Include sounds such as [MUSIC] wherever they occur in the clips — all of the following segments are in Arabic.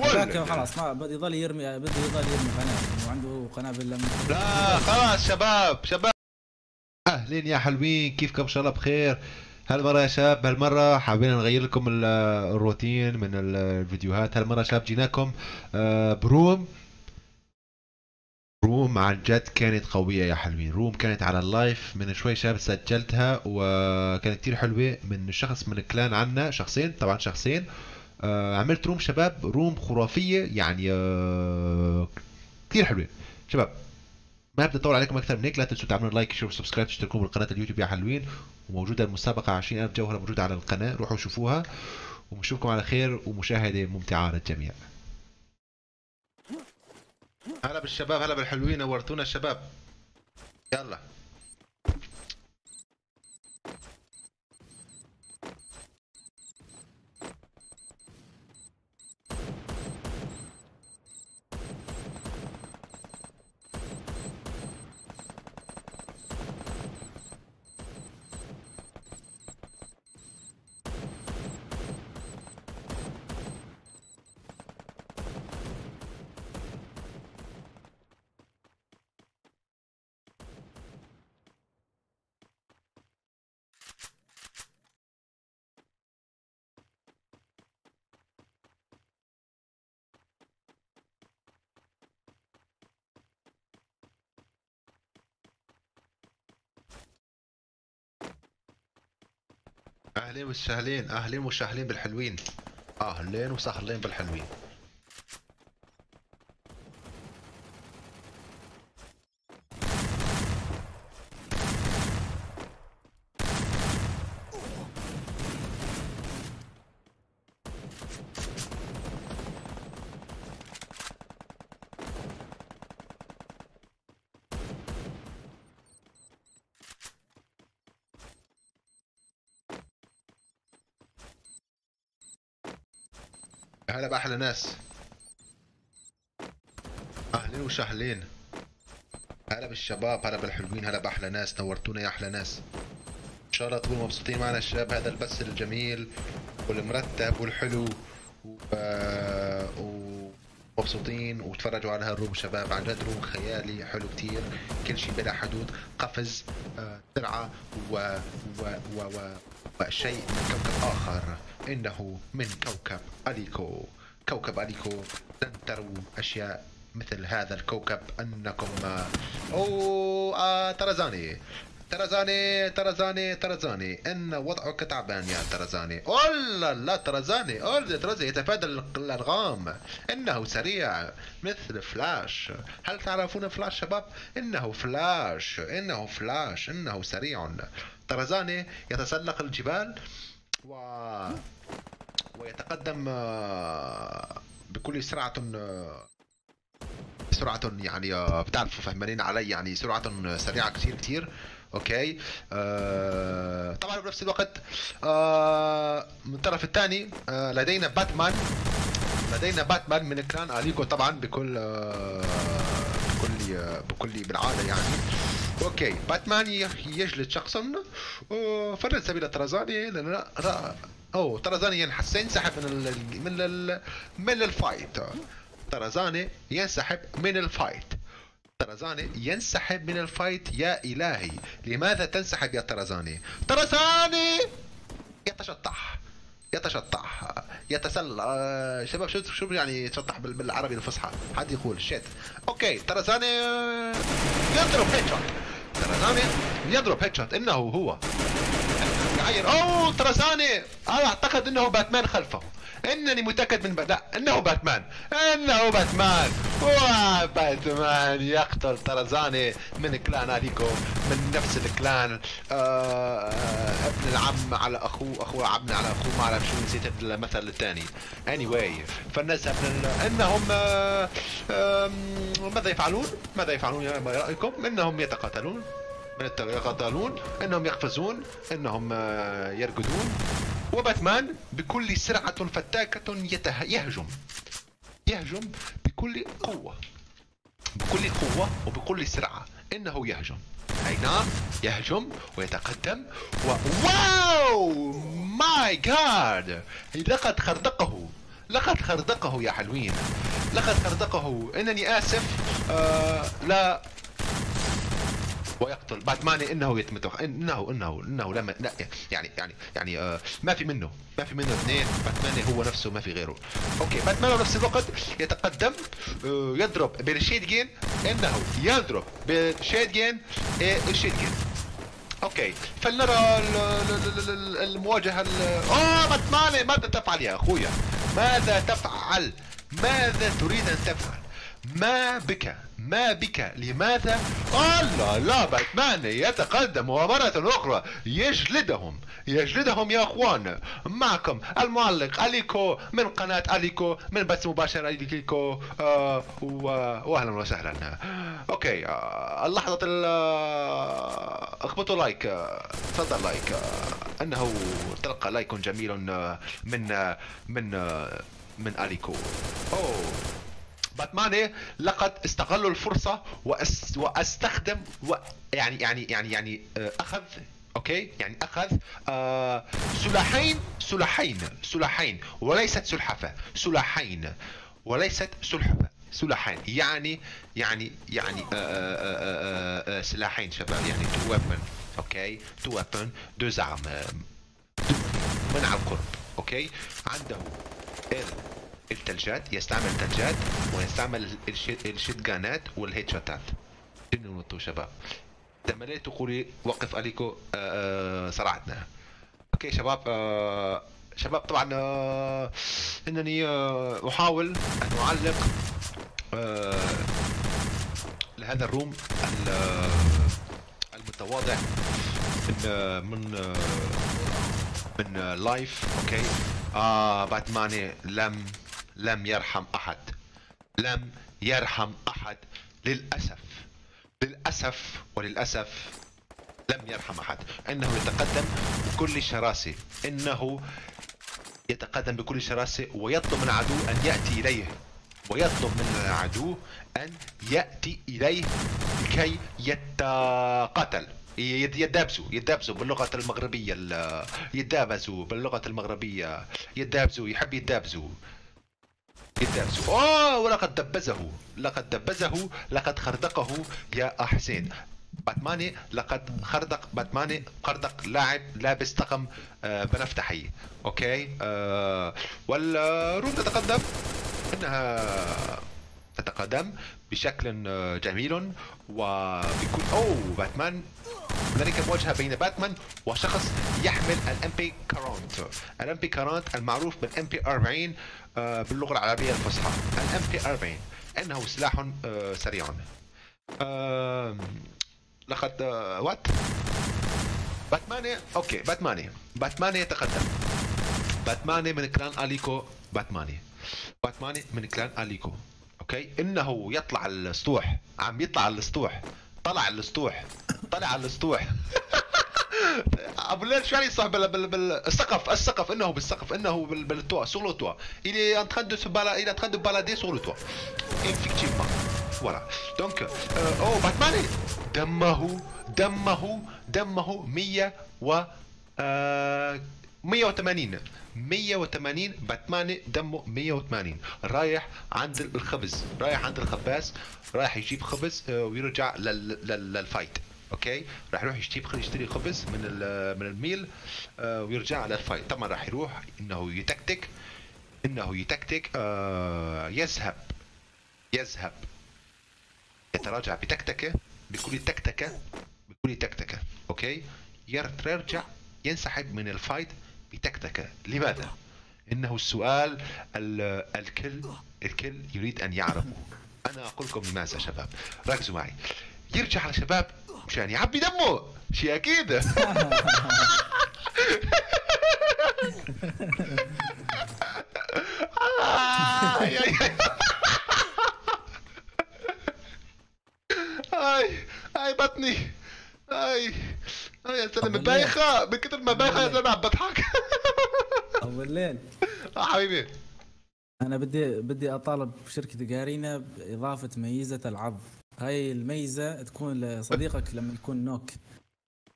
ولا خلاص ما بده يظل يرمي بده يظل يرمي قنابل وعنده قنابل لم لا خلاص شباب شباب. أهلين يا حلوين كيفكم؟ إن شاء الله بخير. هالمرة يا شباب هالمرة حابين نغير لكم ال- الروتين من ال- الفيديوهات. هالمرة شباب جيناكم آه، ب room. room عن جد كانت قوية يا حلوين. room كانت على ال live من شوي شباب سجلتها وكانت كتير حلوة من شخص من ال clan عنا شخصين طبعا شخصين. عملت room شباب room خرافية يعني آه، كتير حلوة شباب ما بدي أطول عليكم أكثر من هيك. لا تنسوا تعملوا like share و subscribe تشتركوا بالقناة اليوتيوب يا حلوين. وموجودة المسابقة 20000 جوهرة موجودة على القناة. روحوا شوفوها. ونشوفكم على خير. ومشاهدة ممتعة للجميع. هلا بالشباب هلا بالحلوين. نورتونا الشباب يلا. أهلين وسهلين أهلين وسهلين بالحلوين. اهلين وسهلين بالحلوين. هلا باحلى ناس. أهلين وسهلين هلا بالشباب هلا بالحلوين هلا بأحلى ناس نورتونا يا أحلى ناس. إن شاء الله تكونوا مبسوطين معنا الشباب هذا البث الجميل والمرتب والحلو و... ومبسوطين وتفرجوا على هالروم شباب عن جد روم خيالي حلو كتير. كل شيء بلا حدود قفز آه، سرعة و... و... و... و... وشيء من كوكب آخر. إنه من كوكب أليكو. كوكب أليكو لن تروا أشياء مثل هذا الكوكب أنكم أوه آه ترزاني. ترزاني ترزاني ترزاني. إن وضعك تعبان يا ترزاني. أولا لا ترزاني. أولا ترزاني يتفادى الارغام إنه سريع مثل فلاش. هل تعرفون فلاش شباب؟ إنه فلاش إنه فلاش إنه سريع. ترزاني يتسلق الجبال. و ويتقدم آه، بكل سرعة آه، سرعة يعني آه، بتعرفوا فهمانين علي يعني سرعة سريعة كتير كتير. أوكي. آه طبعا بنفس الوقت آه من الطرف الثاني آه لدينا باتمان. لدينا باتمان من كلان أليكو طبعا بكل آه بكل آه بكل بالعادة يعني. okay. باتمان يجلد شخصا. فرد سبيل طرزاني لأن لا لا أو طرزاني ينحس ينسحب من ال من ال من ال fight. طرزاني ينسحب من ال fight. طرزاني ينسحب من ال fight يا إلهي. لماذا تنسحب يا طرزاني طرزاني يتشطح. يتشطح. يتسلى. شباب شو شو يعني يتشطح بال- بالعربي الفصحى؟ حد يقول shit okay طرزاني يضرب headshot يضرب headshot إنه هو. يعير أوه طرزاني أنا أعتقد إنه باتمان خلفه إنني متأكد من. لا إنه باتمان إنه باتمان وباتمان يقتل طرزاني من كلان اليكو من نفس الكلان آه آه ابن العم على اخوه اخوه عمنا على اخوه ما أعرف شو نسيت المثل الثاني anyway لل... إنهم آه آه ماذا يفعلون؟ ماذا يفعلون ما رأيكم؟ إنهم يتقاتلون يقاتلون إنهم يقفزون إنهم آه، يركضون وباتمان بكل سرعة فتاكة يته... يهجم. يهجم بكل قوة. بكل قوة وبكل سرعة. إنه يهجم. أي نعم يهجم ويتقدم. و... واو! my god! لقد خردقه لقد خردقه يا حلوين. لقد خردقه إنني آسف. آه لا. ويقتل باتمان إنه يتمتع. انه انه إنه لما لا يعني يعني يعني آه ما في منه. ما في منه اثنين. باتمان هو نفسه ما في غيره. okay باتمان نفس الوقت يتقدم آه يضرب بال shotgun إنه يضرب بال shotgun إيه ال shotgun okay فلنرى المواجهة اوه باتمان ماذا تفعل يا أخويا؟ ماذا تفعل؟ ماذا تريد أن تفعل؟ ما بك ما بك لماذا؟ الله لا باتمان يتقدم مرة أخرى يجلدهم. يجلدهم يا أخوان. معكم المعلق أليكو من قناة أليكو من بث مباشر أليكو. آه وأهلا وسهلا. okay آه اللحظة آه اخبطوا like. تفضل like. أنه تلقى like جميل من من من أليكو. أوه. باتمان لقد استغلوا الفرصة وأس وأستخدم و يعني يعني يعني يعني أخذ okay؟ يعني أخذ آه سلاحين سلاحين سلاحين وليست سلحفه سلاحين وليست سلحفه سلاحين. يعني يعني يعني آه آه آه آه سلاحين شباب. يعني تو ويبن أوكي؟ تو ويبن دو زعم من على القرب أوكي؟ عنده الثلجات يستعمل الثلجات ويستعمل الشتجانات والهيد شوتات شنو شباب. تمليت تقولي وقف أليكو صراحتنا؟ أوكي شباب آه شباب طبعا آه إنني آه أحاول أن أعلق آه لهذا ال room المتواضع من من من live okay. آه باتماني لم لم يرحم أحد. لم يرحم أحد. للأسف. للأسف وللأسف لم يرحم أحد. إنه يتقدم بكل شراسة إنه يتقدم بكل شراسة ويطلب من العدو أن يأتي إليه. ويطلب من العدو أن يأتي إليه لكي يتقاتل. يدابزوا. يدابزوا باللغة المغربية يدابزوا باللغة المغربية. يدابزوا. يحب يدابزوا. الدرس أوه ولقد دبزه. لقد دبزه. لقد خردقه. يا حسين باتماني لقد خردق باتماني خردق لاعب لابس طقم آه بنفسجي. أوكي آه والروم تتقدم إنها تتقدم بشكل آه، جميل وبكل أوه باتمان هنالك مواجهة بين باتمان وشخص يحمل ال MP quarante ال MP quarante المعروف بال MP 40 باللغة العربية الفصحى. ال MP 40 إنه سلاح آه، سريع لقد what باتماني okay باتماني. باتماني يتقدم باتماني من كلان أليكو باتماني. باتماني من كلان أليكو. okay؟ إنه يطلع الأسطوح. عم يطلع الأسطوح. طلع الأسطوح. طلع الأسطوح. [LAUGHS] أبو الليل شو يعني صح بال... بال... بالسقف السقف؟ إنه بالسقف. إنه بال... بال toit. sur le toit. Il est en train de se balader il est en train de balader sur دمه دمه دمه 100 و آه 180 180 باتمان دمه 180 رايح عند الخبز رايح عند الخباز رايح يجيب خبز آه، ويرجع لل fight. okay؟ راح يروح يشتري يشتري خبز من من الميل آه ويرجع على ال fight طبعا راح يروح إنه يتكتك إنه يتكتك آه يذهب يذهب. يتراجع بتكتكة بكل تكتكة بكل تكتكة. okay؟ يرجع ينسحب من ال fight. بتكتكه لماذا؟ إنه السؤال الكل الكل يريد أن يعرفه. أنا أقول لكم لماذا شباب. ركزوا معي. يرجع على شباب مشان يعبي دمه. شيء أكيد. هاي هاي بطني. هاي يا زلمه بايخه من كثر ما بايخه يا زلمه عم بضحك. [LAUGHS] أبو الليل آه حبيبي. أنا بدي بدي أطالب شركه قارينا بإضافة ميزة العض هاي الميزة تكون لصديقك لما يكون نوك.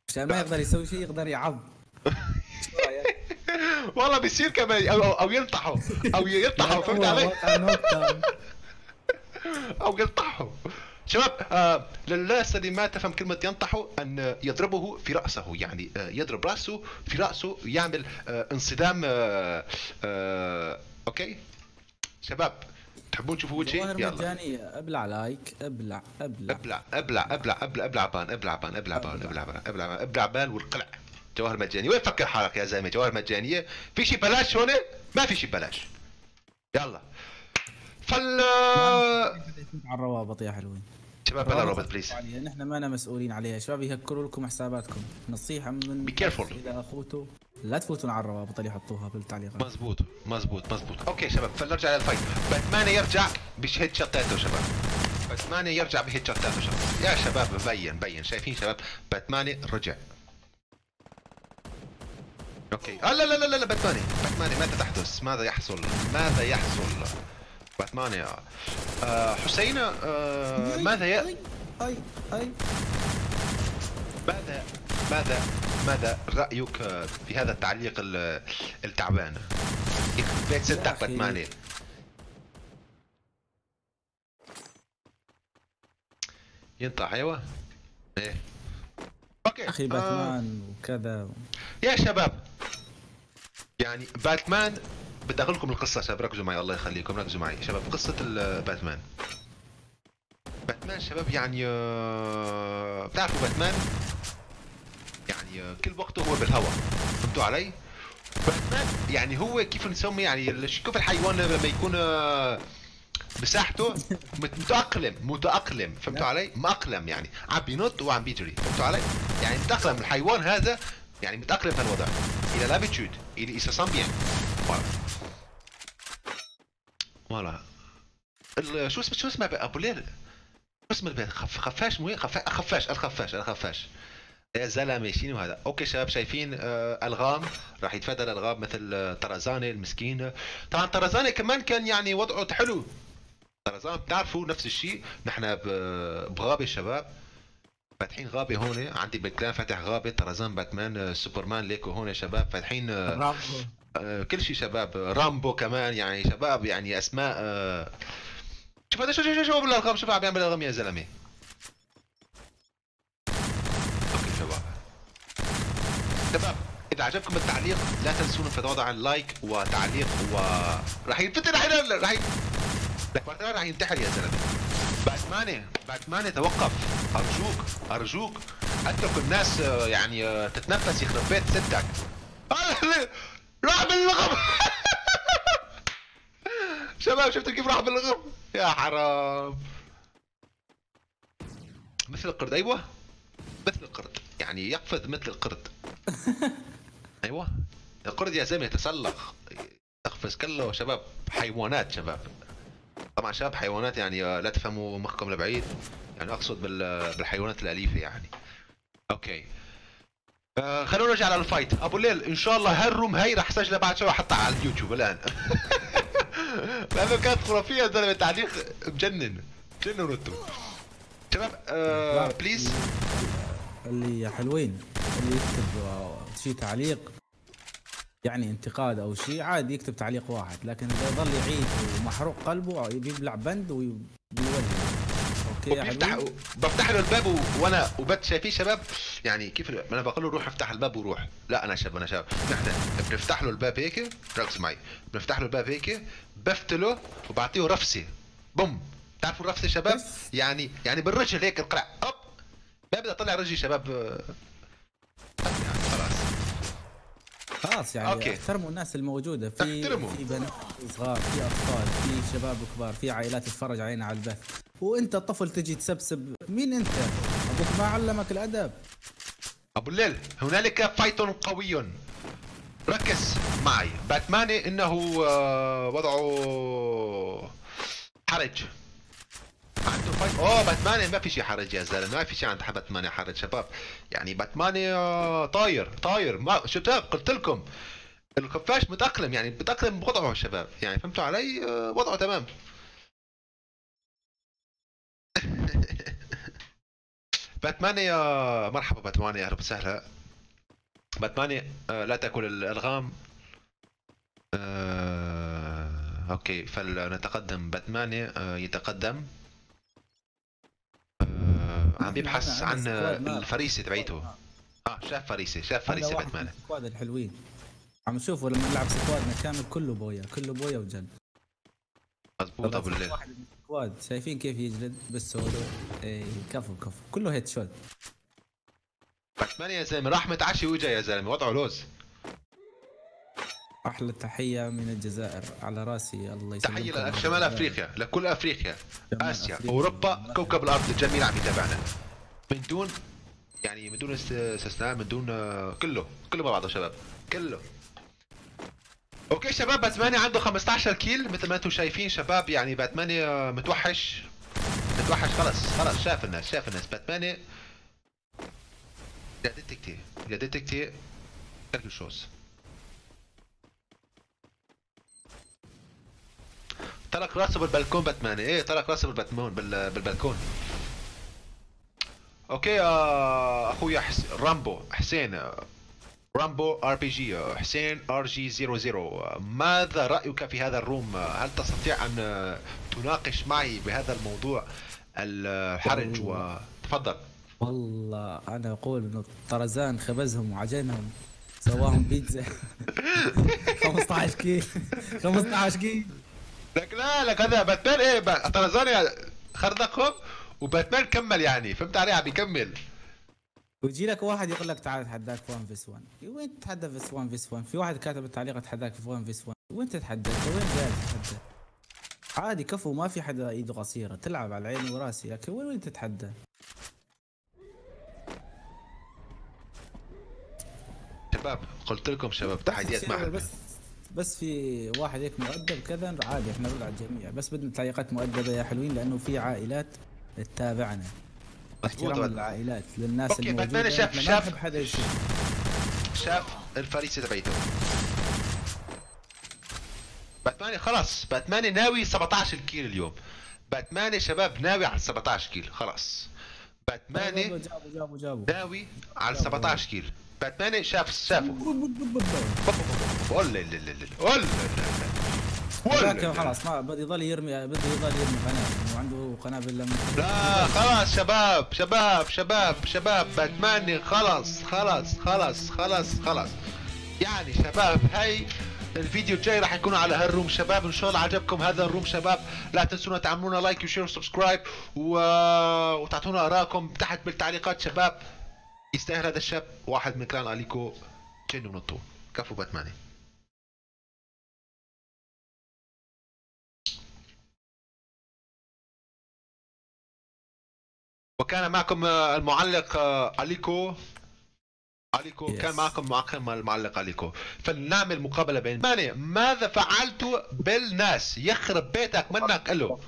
عشان ما يقدر يسوي شيء يقدر يعض [LAUGHS] والله بيصير كمان أو, أو ينطحوا أو ينطحوا فهمت علي؟ [LAUGHS] أو ينطحوا شباب آه للناس اللي ما تفهم كلمة ينطحوا أن يضربه في رأسه يعني آه يضرب رأسه في رأسه يعمل آه انصدام آه آه أوكي؟ شباب تحبون تشوفوا وجهي؟ يلا. مجاني أبلع like أبلع أبلع. أبلع أبلع أبلع أبلع أبلع ban أبلع ban أبلع ban أبلع. ban أبلع ban أبلع ban والقلع. جواهر مجانية. وين فكر حالك يا زلمة؟ جواهر مجانية. في شيء بلاش هون؟ ما في شيء بلاش. يلا. فال على الروابط يا حلوين. شباب بلا روابط please نحن ما أنا مسؤولين عليها. شباب يهكروا لكم حساباتكم. نصيحة من be careful إذا اخوته لا تفوتون على الروابط اللي يحطوها بالتعليقات. مزبوط مزبوط مزبوط. okay شباب فنرجع لل fight. باتمان يرجع ب headshot اته شباب. باتمان يرجع ب headshot اته شباب. يا شباب مبين مبين شايفين شباب؟ باتمان رجع. okay. آه لا لا لا لا باتماني باتماني ماذا تحدث؟ ماذا يحصل؟ ماذا يحصل؟ باتمان آه حسين آه ماذا ي... اي اي ماذا ماذا ماذا رأيك في هذا التعليق التعبان؟ بيت ستك باتمان ينطح أيوه. إيه. أوكي. أخي باتمان آه. وكذا يا شباب. يعني باتمان بدي أقول لكم القصة شباب ركزوا معي الله يخليكم ركزوا معي. شباب قصة باتمان. باتمان شباب يعني آه، بتعرفوا باتمان؟ يعني آه، كل وقته هو بالهواء فهمتوا علي؟ باتمان يعني هو كيف نسمي يعني شوف الحيوان لما يكون آه، مساحته متأقلم متأقلم. فهمتوا علي؟ مأقلم يعني. عم بينط وعم بيجري. فهمتوا علي؟ يعني متأقلم. الحيوان هذا يعني متأقلم في الوضع. لابيتود إلى إسا سامبيان voilà. شو اسمه شو اسمه أبو ليل؟ شو اسمه البيت؟ خف خفاش مو خفاش خفاش الخفاش الخفاش. يا زلمة شنو هذا؟ okay شباب شايفين آه ألغام؟ راح يتفادى الألغام مثل طرزاني المسكين. طبعا طرزاني كمان كان يعني وضعه حلو. طرزان بتعرفوا نفس الشيء؟ نحن بغابة شباب. فاتحين غابة هون عندي بالكلام فاتح غابة طرزان باتمان آه، سوبرمان ليكو هون شباب. فاتحين آه، آه، كل شيء شباب. رامبو كمان يعني شباب يعني أسماء شوف هذا شو شو شو بالأرقام شوف عم بيعمل ارقام يا زلمة. okay شباب. شباب إذا عجبكم التعليق لا تنسون في وضع ال like وتعليق و راح ينفتح راح لك راح ينتحر يا زلمة. باتماني باتماني توقف أرجوك أرجوك اترك الناس يعني تتنفس يخرب بيت ستك. [LAUGHS] راح باللغم شباب شفتوا كيف راح باللغم يا حرام. مثل القرد. أيوه. مثل القرد. يعني يقفز مثل القرد. [LAUGHS] أيوه. القرد يا زلمة يتسلق يقفز كله. شباب حيوانات شباب. طبعا شباب حيوانات يعني لا تفهموا مخكم لبعيد. يعني أقصد بالحيوانات الأليفة يعني. okay. آه خلونا نرجع على ال fight. أبو الليل إن شاء الله هال room هي راح اسجلها بعد شوي احطها على اليوتيوب الآن. [LAUGHS] لأنه كانت خرافية زلمه تعليق مجنن مجنن أنتم شباب آه please اللي حلوين اللي يكتب شيء تعليق يعني انتقاد أو شيء عادي يكتب تعليق واحد لكن إذا يظل يعيد ومحروق قلبه بيبلع ban ويولي okay بيفتح بفتح له الباب وأنا وبت شايفين شباب؟ يعني كيف أنا بقول له روح افتح الباب وروح. لا أنا شاب أنا شاب. نحن بنفتح له الباب هيك ركز معي. بنفتح له الباب هيك بفتله وبعطيه رفسة. بوم. بتعرفوا الرفسة شباب؟ يعني يعني بالرجل هيك القرع اوب ما بدي أطلع رجلي شباب. خلاص يعني okay. احترموا الناس الموجودة. في احترموا. في بنات صغار في أطفال في شباب كبار في عائلات تتفرج علينا على البث. وأنت طفل تجي تسبسب. مين أنت؟ أبوك ما علمك الأدب. أبو الليل هنالك fight قوي. ركز معي. باتماني إنه آه، وضعه حرج. عنده fight أوه باتمان ما في شيء حرج يا زلمة. ما في شيء عند باتمان حرج شباب. يعني باتمان آه، طاير طاير. ما شفت قلت لكم. الخفاش متأقلم يعني متأقلم بوضعه شباب. يعني فهمتوا علي؟ آه، وضعه تمام. [LAUGHS] باتمان يا مرحبا باتمان يا أهلا وسهلا. باتمان لا تأكل الألغام. آه... أوكي فلنتقدم. باتمان آه يتقدم. آه... عم بيبحث عن الفريسه تبعيته. آه شاف فريسه شاف فريسه باتمان. ال squad الحلوين. عم نشوفه لما نلعب squad نا كامل كله booyah كله booyah وجن مضبوط أبو الليل. squad شايفين كيف يجلد؟ بالسولو اي كفو كفو. كله headshot. باتمان يا زلمة راح متعشي وجا يا زلمة وضعه لوز. أحلى تحية من الجزائر على رأسي. الله يسلمك تحية لشمال أفريقيا. لكل أفريقيا. آسيا. أفريقيا. أوروبا. كوكب الأرض. الجميع عم يتابعنا. من دون يعني من دون استثناء من دون كله. كله مع بعضه شباب. كله. okay شباب. باتماني عنده 15 kill. مثل ما أنتم شايفين شباب يعني باتماني متوحش. متوحش. خلص خلص شاف الناس. شاف الناس. باتماني يا ديتكتي. يا ديتكتي. Quelque chose ترك راسه بالبلكون باتمان. إيه ترك راسه بالبلكون بالبلكون. okay آه أخويا حس... رامبو حسين. رامبو RPG حسين RG 00 ماذا رأيك في هذا ال room؟ هل تستطيع أن تناقش معي بهذا الموضوع الحرج؟ وتفضل. والله أنا أقول إنه طرزان خبزهم وعجنهم سواهم بيتزا. [LAUGHS] 15 kill. 15 kill. لك لا لك هذا باتمان إيه طرزان خردقهم وباتمان كمل يعني فهمت علي؟ عم يكمل. ويجي لك واحد يقول لك تعال اتحداك في 1 vs 1 وين تتحدى في 1 فيس 1 في واحد كاتب التعليق اتحداك في 1 vs 1 وين تتحدى؟ وين جاي تتحدى؟ عادي كفو ما في حدا ايده قصيرة تلعب على عيني وراسي لكن وين وين تتحدى؟ شباب قلت لكم شباب تحديات ما بس بس في واحد هيك مؤدب كذا عادي إحنا نرد على الجميع. بس بدنا تعليقات مؤدبة يا حلوين لأنه في عائلات تتابعنا. احترام للعائلات للناس أوكي باتمان شاف شاف حدا يشوف. شاف الفريسة تبعته باتمان خلاص باتمان ناوي 17 كيلو اليوم. باتمان شباب ناوي على 17 كيلو خلاص. باتمان جابوا جابوا جابوا ناوي على 17 كيلو. باتمان شاف شافه. ولا ولا لكن خلاص ما بده يضل يرمي بده يضل يرمي قنابل وعنده قنابل لما لا خلاص شباب شباب شباب شباب باتماني خلاص خلاص خلاص خلاص خلاص. يعني شباب هاي الفيديو الجاي راح يكون على هالروم شباب. إن شاء الله عجبكم هذا الروم شباب. لا تنسونا تعملونا like و share و subscribe و... وتعطونا آرائكم تحت بالتعليقات شباب. يستاهل هذا الشاب. واحد من clan أليكو. تشينو من الطول كفو باتماني. وكان معكم المعلق أليكو. أليكو yes. كان معكم معكم المعلق أليكو. فلنعمل مقابلة بين ماني. ماذا فعلت بالناس؟ يخرب بيتك منك. له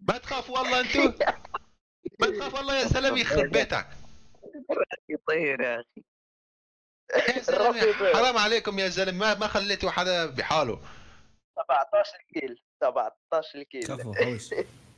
ما تخافوا والله انتو ما تخاف والله يا سلام يخرب بيتك. يطير يا أخي. حرام عليكم يا زلمة. ما ما خليتوا حدا بحاله. 17 كيل. 17 كيل. كفو [LAUGHS]